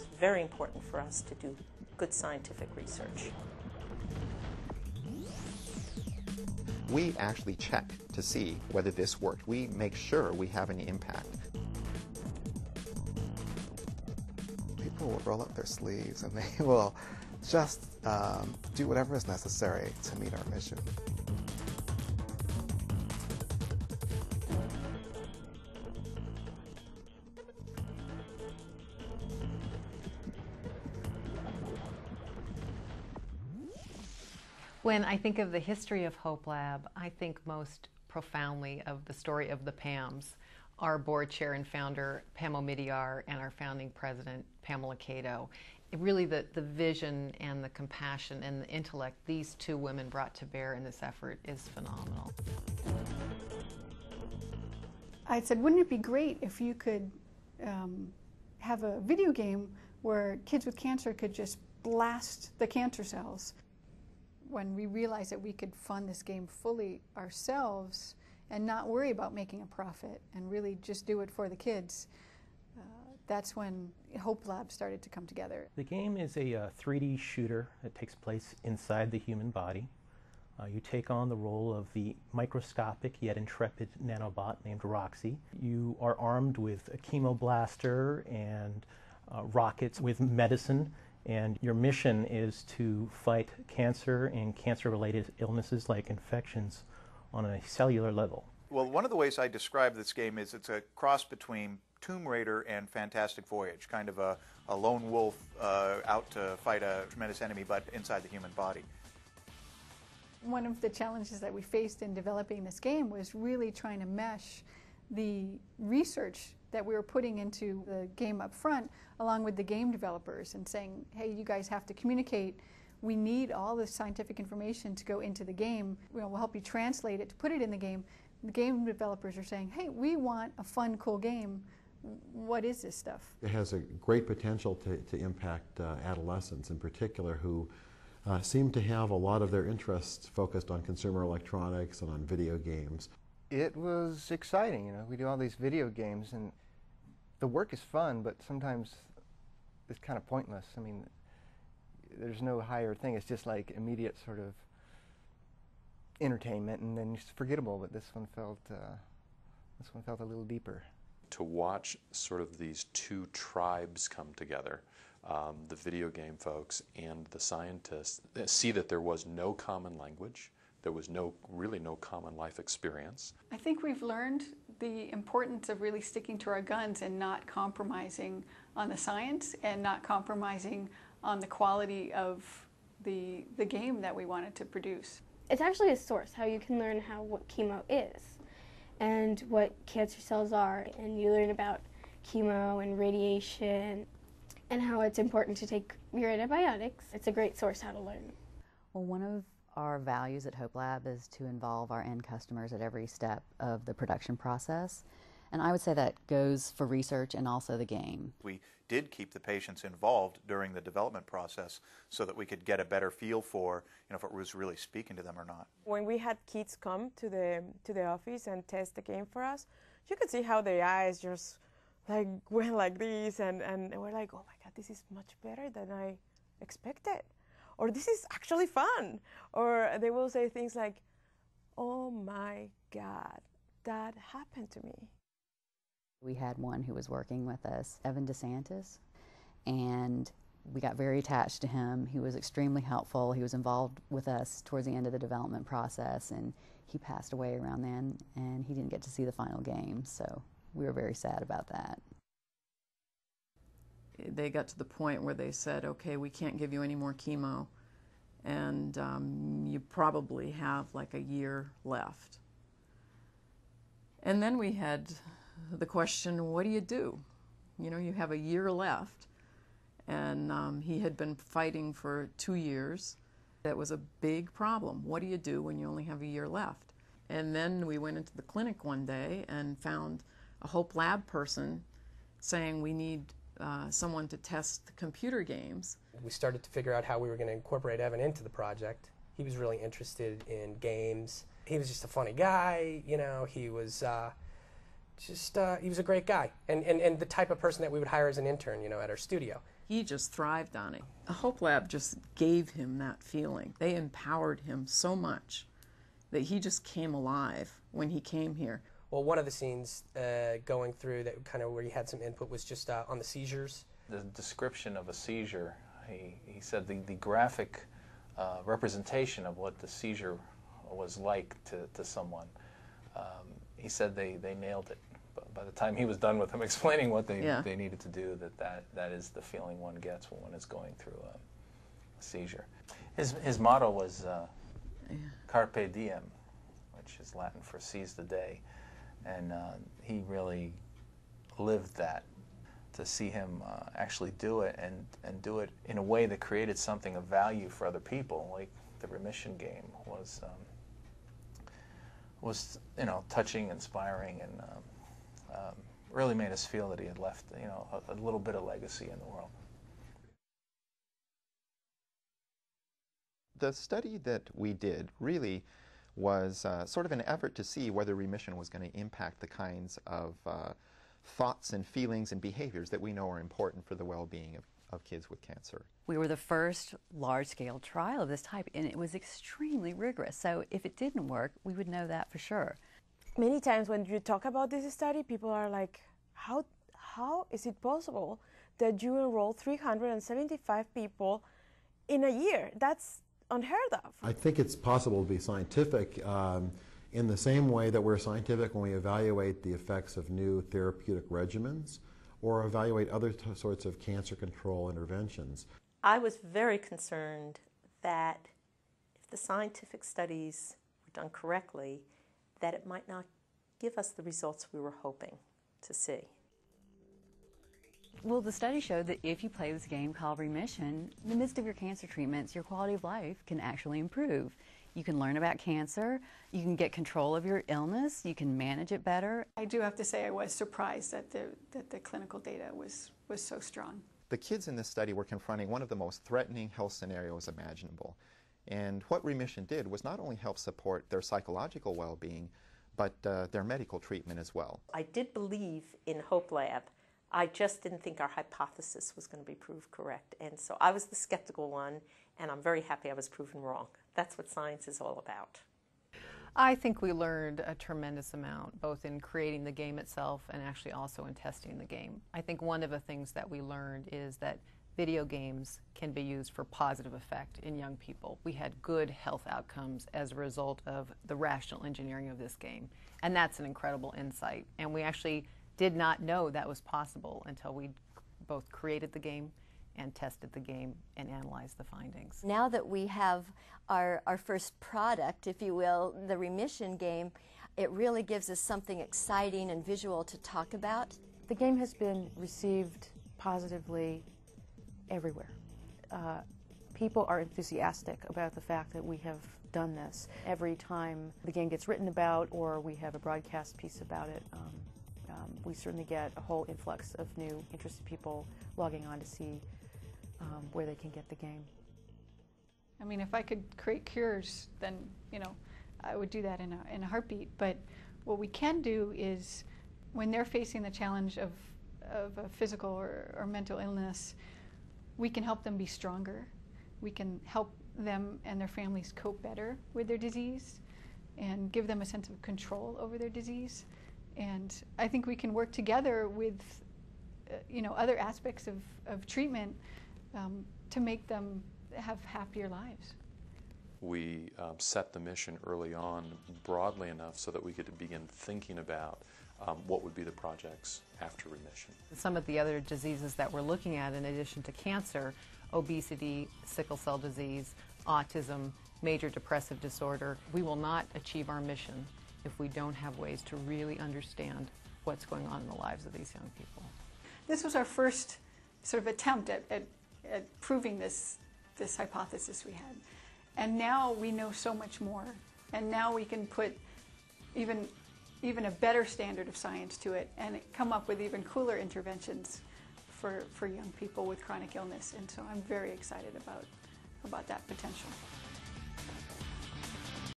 It's very important for us to do good scientific research. We actually check to see whether this worked. We make sure we have any impact. People will roll up their sleeves and they will just um, do whatever is necessary to meet our mission. When I think of the history of HopeLab, I think most profoundly of the story of the PAMs, our board chair and founder, Pam Omidyar, and our founding president, Pamela Cato. Really, the, the vision and the compassion and the intellect these two women brought to bear in this effort is phenomenal. I said, wouldn't it be great if you could um, have a video game where kids with cancer could just blast the cancer cells? When we realized that we could fund this game fully ourselves and not worry about making a profit and really just do it for the kids, uh, that's when HopeLab started to come together. The game is a uh, 3D shooter that takes place inside the human body. Uh, you take on the role of the microscopic yet intrepid nanobot named Roxy. You are armed with a chemoblaster and uh, rockets with medicine and your mission is to fight cancer and cancer related illnesses like infections on a cellular level. Well, one of the ways I describe this game is it's a cross between Tomb Raider and Fantastic Voyage, kind of a, a lone wolf uh, out to fight a tremendous enemy, but inside the human body. One of the challenges that we faced in developing this game was really trying to mesh the research that we were putting into the game up front, along with the game developers, and saying, hey, you guys have to communicate. We need all the scientific information to go into the game. We'll help you translate it to put it in the game. The game developers are saying, hey, we want a fun, cool game. What is this stuff? It has a great potential to, to impact uh, adolescents in particular who uh, seem to have a lot of their interests focused on consumer electronics and on video games it was exciting. You know, we do all these video games, and the work is fun, but sometimes it's kind of pointless. I mean, there's no higher thing. It's just like immediate sort of entertainment, and then it's forgettable. But this one felt uh, this one felt a little deeper. To watch sort of these two tribes come together. Um, the video game folks and the scientists see that there was no common language, there was no really no common life experience. I think we've learned the importance of really sticking to our guns and not compromising on the science and not compromising on the quality of the the game that we wanted to produce. It's actually a source how you can learn how what chemo is and what cancer cells are and you learn about chemo and radiation and how it's important to take your antibiotics. It's a great source how to learn. Well, one of our values at HopeLab is to involve our end customers at every step of the production process. And I would say that goes for research and also the game. We did keep the patients involved during the development process so that we could get a better feel for you know, if it was really speaking to them or not. When we had kids come to the, to the office and test the game for us, you could see how their eyes just like went like this and, and we're like, oh my God, this is much better than I expected or this is actually fun. Or they will say things like, oh my God, that happened to me. We had one who was working with us, Evan DeSantis, and we got very attached to him. He was extremely helpful. He was involved with us towards the end of the development process, and he passed away around then, and he didn't get to see the final game, so we were very sad about that they got to the point where they said, okay, we can't give you any more chemo, and um, you probably have like a year left. And then we had the question, what do you do? You know, you have a year left, and um, he had been fighting for two years. That was a big problem. What do you do when you only have a year left? And then we went into the clinic one day and found a HopeLab person saying we need uh, someone to test the computer games. We started to figure out how we were going to incorporate Evan into the project. He was really interested in games. He was just a funny guy, you know. He was uh, just uh, he was a great guy and, and, and the type of person that we would hire as an intern, you know, at our studio. He just thrived on it. HopeLab just gave him that feeling. They empowered him so much that he just came alive when he came here. Well, one of the scenes uh, going through that kind of where he had some input was just uh, on the seizures. The description of a seizure, he, he said the, the graphic uh, representation of what the seizure was like to, to someone. Um, he said they, they nailed it. But by the time he was done with them explaining what they, Yeah. they needed to do, that, that that is the feeling one gets when one is going through a, a seizure. His, his motto was uh, Carpe Diem, which is Latin for seize the day. And uh, he really lived that. To see him uh, actually do it and, and do it in a way that created something of value for other people, like the Re-Mission game, was um, was you know touching, inspiring, and um, um, really made us feel that he had left you know a, a little bit of legacy in the world. The study that we did really was uh, sort of an effort to see whether Re-Mission was going to impact the kinds of uh, thoughts and feelings and behaviors that we know are important for the well-being of, of kids with cancer. We were the first large scale trial of this type, and it was extremely rigorous. So, if it didn't work, we would know that for sure. Many times when you talk about this study, people are like, how, how is it possible that you enroll 375 people in a year? That's unheard of. I think it's possible to be scientific um, in the same way that we're scientific when we evaluate the effects of new therapeutic regimens or evaluate other t- sorts of cancer control interventions. I was very concerned that if the scientific studies were done correctly, that it might not give us the results we were hoping to see. Well, the study showed that if you play this game called Re-Mission, in the midst of your cancer treatments, your quality of life can actually improve. You can learn about cancer, you can get control of your illness, you can manage it better. I do have to say I was surprised that the, that the clinical data was, was so strong. The kids in this study were confronting one of the most threatening health scenarios imaginable. And what Re-Mission did was not only help support their psychological well-being, but uh, their medical treatment as well. I did believe in HopeLab. I just didn't think our hypothesis was going to be proved correct. And so I was the skeptical one, and I'm very happy I was proven wrong. That's what science is all about. I think we learned a tremendous amount, both in creating the game itself and actually also in testing the game. I think one of the things that we learned is that video games can be used for positive effect in young people. We had good health outcomes as a result of the rational engineering of this game. And that's an incredible insight. And we actually did not know that was possible until we both created the game and tested the game and analyzed the findings. Now that we have our, our first product, if you will, the Re-Mission game, it really gives us something exciting and visual to talk about. The game has been received positively everywhere. Uh, people are enthusiastic about the fact that we have done this. Every time the game gets written about or we have a broadcast piece about it, um, um, we certainly get a whole influx of new interested people logging on to see um, where they can get the game. I mean, if I could create cures, then, you know, I would do that in a, in a heartbeat. But what we can do is when they're facing the challenge of, of a physical or, or mental illness, we can help them be stronger. We can help them and their families cope better with their disease and give them a sense of control over their disease. And I think we can work together with, uh, you know, other aspects of, of treatment um, to make them have happier lives. We um, set the mission early on broadly enough so that we could begin thinking about um, what would be the projects after Re-Mission. Some of the other diseases that we're looking at, in addition to cancer, obesity, sickle cell disease, autism, major depressive disorder, we will not achieve our mission if we don't have ways to really understand what's going on in the lives of these young people. This was our first sort of attempt at, at, at proving this, this hypothesis we had. And now we know so much more. And now we can put even, even a better standard of science to it and come up with even cooler interventions for, for young people with chronic illness. And so I'm very excited about, about that potential.